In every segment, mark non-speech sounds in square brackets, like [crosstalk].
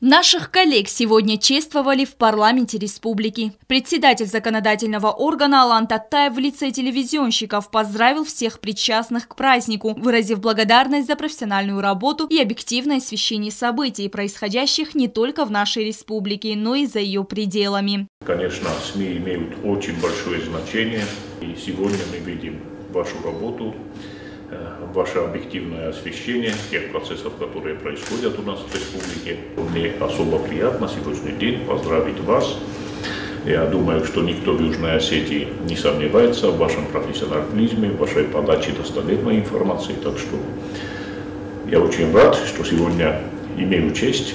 Наших коллег сегодня чествовали в парламенте республики. Председатель законодательного органа Алан Таттаев в лице телевизионщиков поздравил всех причастных к празднику, выразив благодарность за профессиональную работу и объективное освещение событий, происходящих не только в нашей республике, но и за ее пределами. Конечно, СМИ имеют очень большое значение, и сегодня мы видим вашу работу ваше объективное освещение тех процессов, которые происходят у нас в республике. Мне особо приятно сегодняшний день поздравить вас. Я думаю, что никто в Южной Осетии не сомневается в вашем профессионализме, в вашей подаче достоверной информации. Так что я очень рад, что сегодня имею честь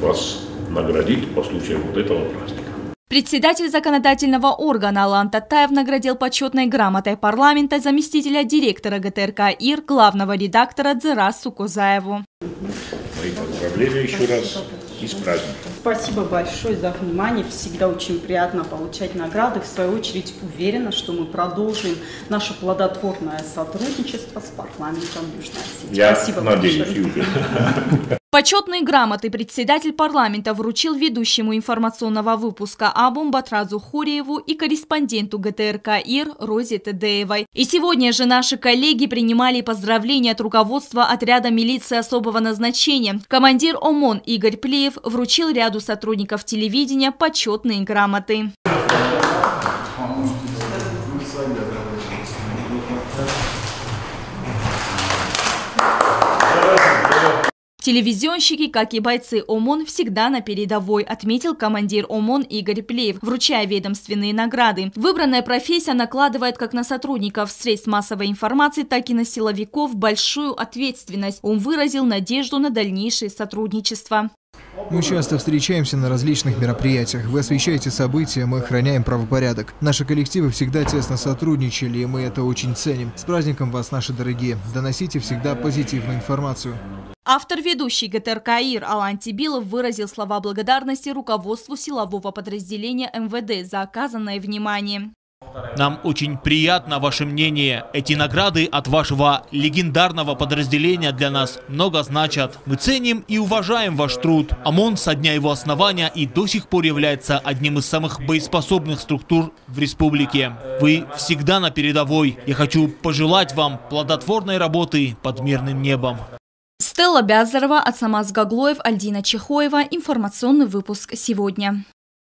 вас наградить по случаю вот этого праздника. Председатель законодательного органа Алан Татаев наградил почетной грамотой парламента заместителя директора ГТРК ИР, главного редактора Дзерасу Козаеву. Мои поздравления еще раз и с праздником. Спасибо большое за внимание. Всегда очень приятно получать награды. В свою очередь уверена, что мы продолжим наше плодотворное сотрудничество с парламентом Южной Осетии. Я Спасибо надеюсь, большое. [laughs] Почетные грамоты председатель парламента вручил ведущему информационного выпуска Абум Батразу Хуриеву и корреспонденту ГТРК ИР Розе Тедеевой. И сегодня же наши коллеги принимали поздравления от руководства отряда милиции особого назначения. Командир ОМОН Игорь Плеев вручил ряду сотрудников телевидения почетные грамоты. Телевизионщики, как и бойцы ОМОН, всегда на передовой, отметил командир ОМОН Игорь Плеев, вручая ведомственные награды. Выбранная профессия накладывает как на сотрудников средств массовой информации, так и на силовиков большую ответственность. Он выразил надежду на дальнейшее сотрудничество. Мы часто встречаемся на различных мероприятиях. Вы освещаете события, мы охраняем правопорядок. Наши коллективы всегда тесно сотрудничали, и мы это очень ценим. С праздником вас, наши дорогие. Доносите всегда позитивную информацию. Автор ведущий ГТРК ИР Алан Тибилов выразил слова благодарности руководству силового подразделения МВД за оказанное внимание. Нам очень приятно ваше мнение. Эти награды от вашего легендарного подразделения для нас много значат. Мы ценим и уважаем ваш труд. ОМОН со дня его основания и до сих пор является одним из самых боеспособных структур в республике. Вы всегда на передовой. Я хочу пожелать вам плодотворной работы под мирным небом. Стелла Бязарова, Ацамаз Гаглоев, Альдина Чехоева. Информационный выпуск сегодня.